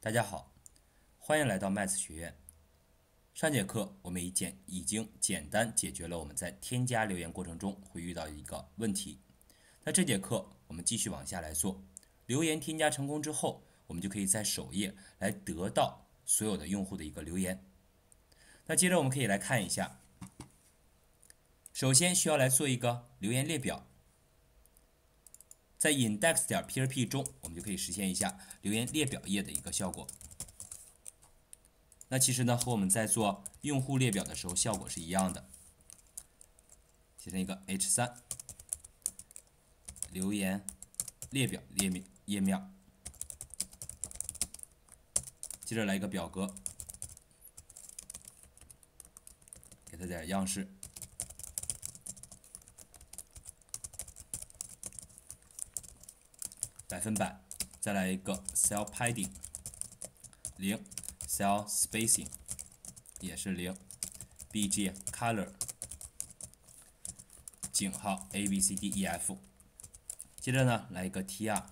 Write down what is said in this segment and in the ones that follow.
大家好，欢迎来到麦子学院。上节课我们已简已经简单解决了我们在添加留言过程中会遇到一个问题。那这节课我们继续往下来做。留言添加成功之后，我们就可以在首页来得到所有的用户的一个留言。那接着我们可以来看一下，首先需要来做一个留言列表。在 index 点 php 中，我们就可以实现一下留言列表页的一个效果。那其实呢，和我们在做用户列表的时候效果是一样的。写成一个 h3 留言列表页面页面，接着来一个表格，给它点样式。百分百，再来一个 cell padding 零，cell spacing 也是零，bg color 井号 a b c d e f，接着呢来一个 tr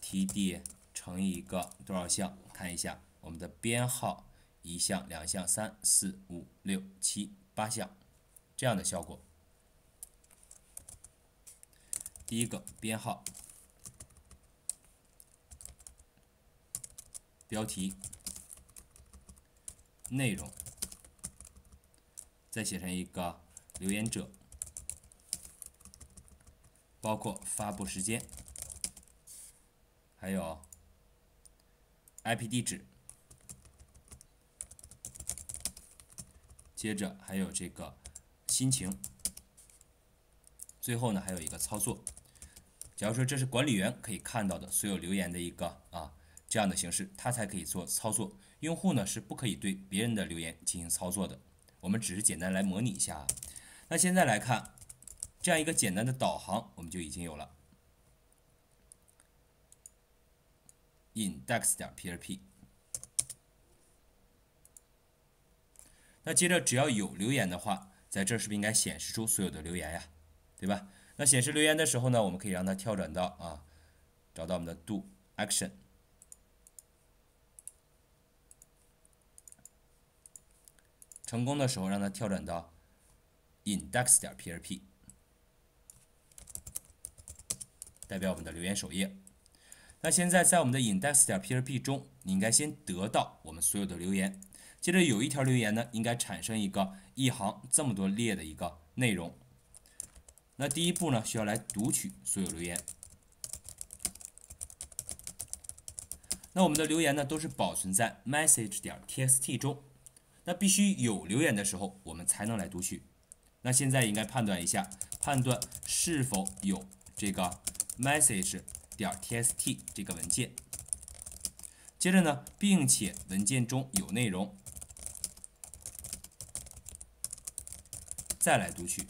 td 乘以一个多少项？看一下我们的编号一项、两项、三四五六七八项这样的效果。第一个编号。标题、内容，再写成一个留言者，包括发布时间，还有 IP 地址，接着还有这个心情，最后呢还有一个操作。假如说这是管理员可以看到的所有留言的一个啊。这样的形式，它才可以做操作。用户呢是不可以对别人的留言进行操作的。我们只是简单来模拟一下啊。那现在来看，这样一个简单的导航，我们就已经有了。index 点 php。那接着只要有留言的话，在这是不是应该显示出所有的留言呀？对吧？那显示留言的时候呢，我们可以让它跳转到啊，找到我们的 do action。成功的时候，让它跳转到 index 点 php，代表我们的留言首页。那现在在我们的 index 点 php 中，你应该先得到我们所有的留言。接着有一条留言呢，应该产生一个一行这么多列的一个内容。那第一步呢，需要来读取所有留言。那我们的留言呢，都是保存在 message 点 txt 中。那必须有留言的时候，我们才能来读取。那现在应该判断一下，判断是否有这个 message 点 txt 这个文件。接着呢，并且文件中有内容，再来读取。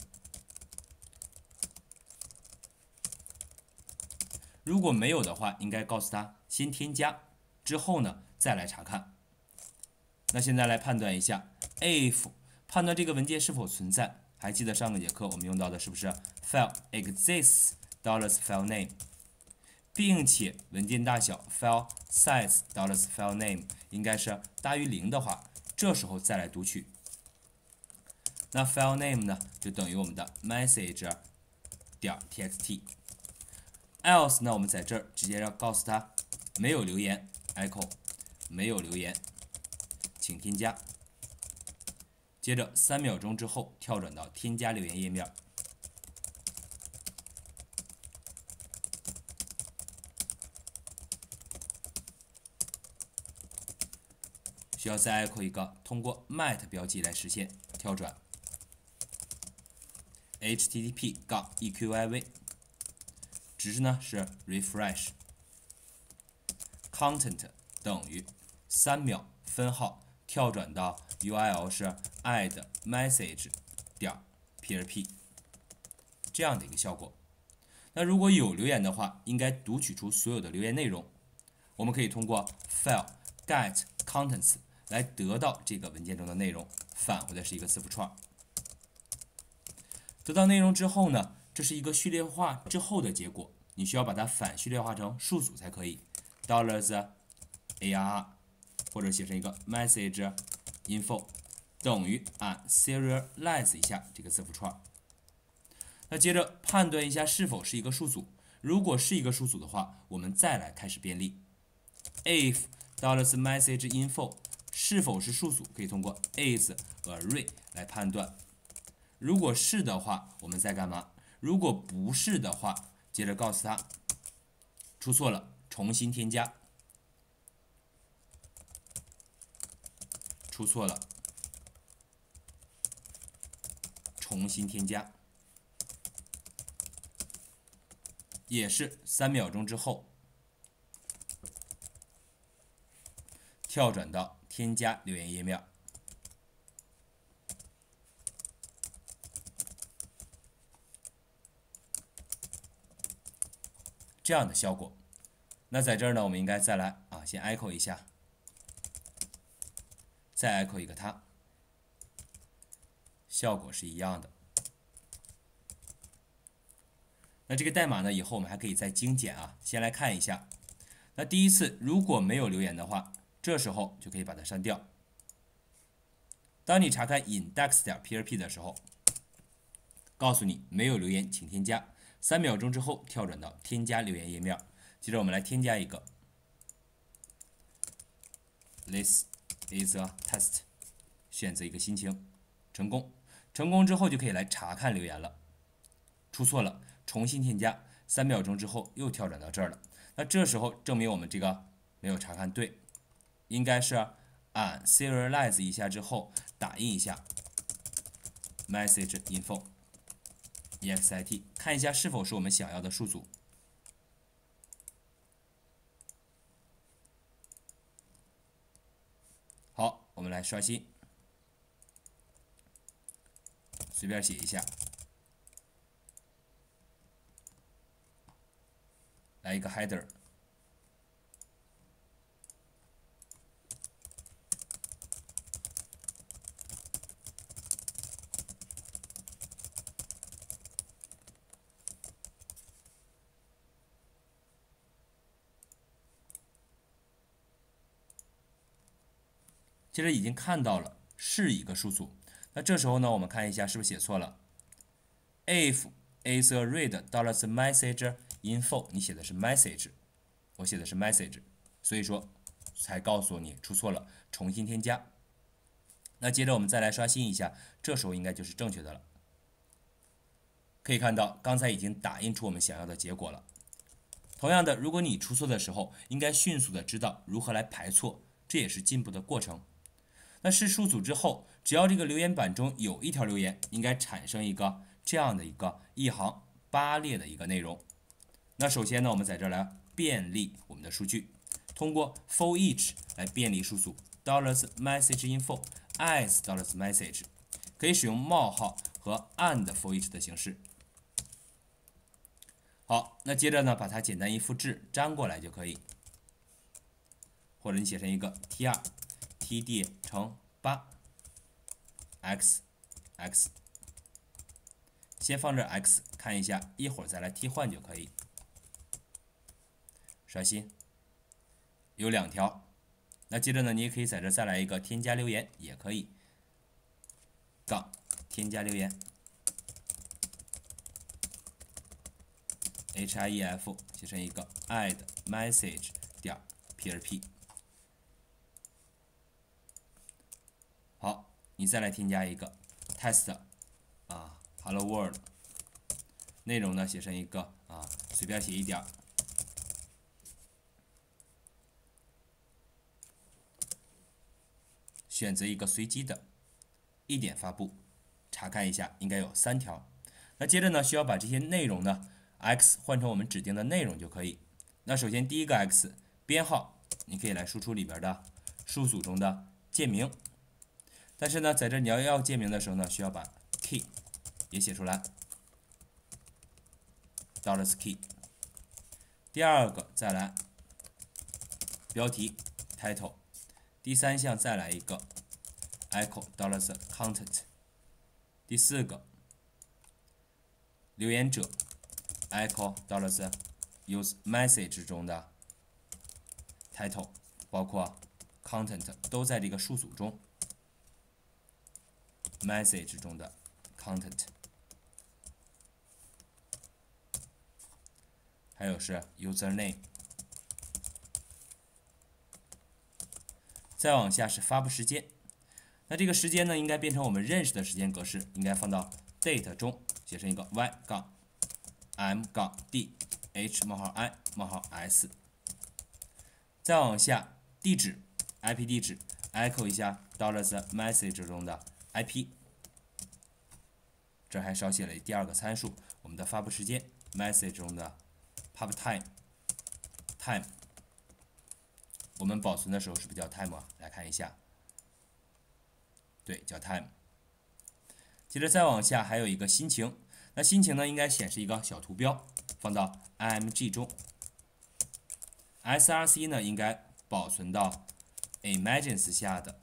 如果没有的话，应该告诉他先添加，之后呢再来查看。那现在来判断一下，if 判断这个文件是否存在，还记得上个节课我们用到的是不是 file exists dollars file name，并且文件大小 file size dollars file name 应该是大于零的话，这时候再来读取。那 file name 呢，就等于我们的 message 点 txt。else 呢，我们在这儿直接要告诉他没有留言，echo 没有留言。请添加。接着三秒钟之后，跳转到添加留言页面，需要再 echo 一个通过 met 标记来实现跳转。http 杠 eqiv，值呢是 refresh content 等于三秒分号。跳转到 URL 是 add message 点 php 这样的一个效果。那如果有留言的话，应该读取出所有的留言内容。我们可以通过 file get contents 来得到这个文件中的内容，返回的是一个字符串。得到内容之后呢，这是一个序列化之后的结果，你需要把它反序列化成数组才可以。dollars ARR，或者写成一个 message info 等于啊 serialize 一下这个字符串。那接着判断一下是否是一个数组，如果是一个数组的话，我们再来开始便利。if dollars message info 是否是数组，可以通过 is array 来判断。如果是的话，我们再干嘛？如果不是的话，接着告诉他出错了，重新添加。出错了，重新添加。也是三秒钟之后，跳转到添加留言页面，这样的效果。那在这儿呢，我们应该再来啊，先 echo 一下，再 echo 一个它，效果是一样的。那这个代码呢？以后我们还可以再精简啊。先来看一下，那第一次如果没有留言的话，这时候就可以把它删掉。当你查看 index 点 php 的时候，告诉你没有留言，请添加。三秒钟之后跳转到添加留言页面，接着我们来添加一个，this is a test，选择一个心情，成功。成功之后就可以来查看留言了，出错了。重新添加，三秒钟之后又跳转到这儿了。那这时候证明我们这个没有查看对，应该是按 serialize 一下之后打印一下 message info exit，看一下是否是我们想要的数组。好，我们来刷新，随便写一下。来一个 header，其实已经看到了是一个数组，那这时候呢，我们看一下是不是写错了？if is a read dollars message info 你写的是 message，我写的是 message，所以说才告诉你出错了，重新添加。那接着我们再来刷新一下，这时候应该就是正确的了。可以看到刚才已经打印出我们想要的结果了。同样的，如果你出错的时候，应该迅速的知道如何来排错，这也是进步的过程。那是数组之后，只要这个留言板中有一条留言，应该产生一个这样的一个一行八列的一个内容。那首先呢，我们在这来便利我们的数据，通过 for each 来便利数组 dollars message info as dollars message，可以使用冒号和 and for each 的形式。好，那接着呢，把它简单一复制粘过来就可以，或者你写成一个 tr td 乘八 x x，先放这 x 看一下，一会儿再来替换就可以。刷新，有两条。那接着呢，你也可以在这再来一个添加留言，也可以。杠添加留言 H I E F 写成一个 add message 点 php。你再来添加一个 test 啊，hello world。内容呢，写成一个啊，随便写一点。选择一个随机的，一点发布，查看一下，应该有三条。那接着呢，需要把这些内容呢，x 换成我们指定的内容就可以。那首先第一个 x 编号，你可以来输出里边的数组中的键名。但是呢，在这你要要键名的时候呢，需要把 key 也写出来，dollars key。第二个再来标题 title。第三项再来一个，echo dollars content。第四个，留言者，echo dollars use message 中的 title。包括 content 都在这个数组中，message 中的 content，还有是 user name，再往下是发布时间。那这个时间呢，应该变成我们认识的时间格式，应该放到 date 中，写成一个 y 杠 m 杠 d h 冒号 i 冒号 s。再往下，地址 IP 地址 echo 一下 dollars message 中的 IP。这还少写了第二个参数，我们的发布时间 message 中的 pub time time。我们保存的时候是不是叫 time 啊？来看一下。对，叫 time。接着再往下，还有一个心情。那心情呢，应该显示一个小图标，放到 img 中。src 呢，应该保存到 imagines 下的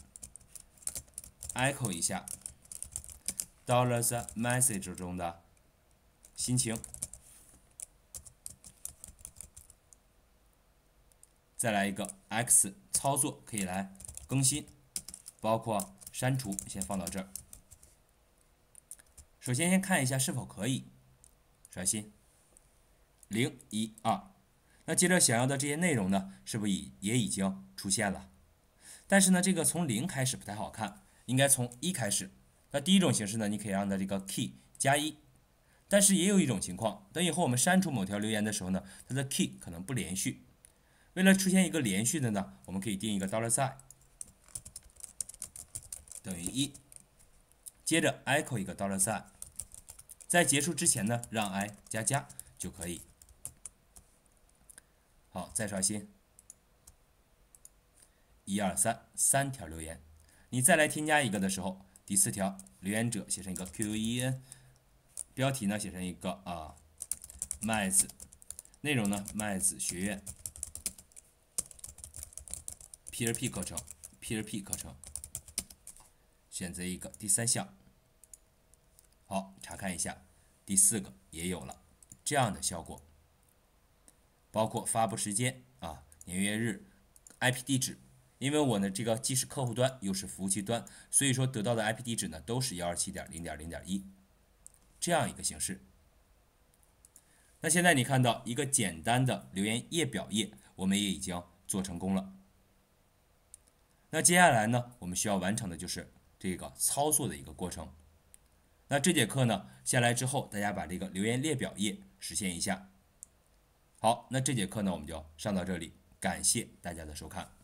echo 一下 dollars message 中的心情。再来一个 x 操作，可以来更新，包括。删除先放到这儿。首先先看一下是否可以，刷新零一二。那接着想要的这些内容呢，是不是已也已经出现了？但是呢，这个从零开始不太好看，应该从一开始。那第一种形式呢，你可以让它这个 key 加一。但是也有一种情况，等以后我们删除某条留言的时候呢，它的 key 可能不连续。为了出现一个连续的呢，我们可以定一个 dollar sign。等于一，接着 echo 一个 dollar sign，在结束之前呢，让 i 加加就可以。好，再刷新，一二三，三条留言。你再来添加一个的时候，第四条留言者写成一个 qen，标题呢写成一个啊麦子，内容呢麦子学院 PRP 课程，PRP 课程。选择一个第三项，好，查看一下，第四个也有了这样的效果，包括发布时间啊，年月日，IP 地址，因为我呢这个既是客户端又是服务器端，所以说得到的 IP 地址呢都是幺二七点零点零点一这样一个形式。那现在你看到一个简单的留言页表页，我们也已经做成功了。那接下来呢，我们需要完成的就是。这个操作的一个过程。那这节课呢下来之后，大家把这个留言列表页实现一下。好，那这节课呢我们就上到这里，感谢大家的收看。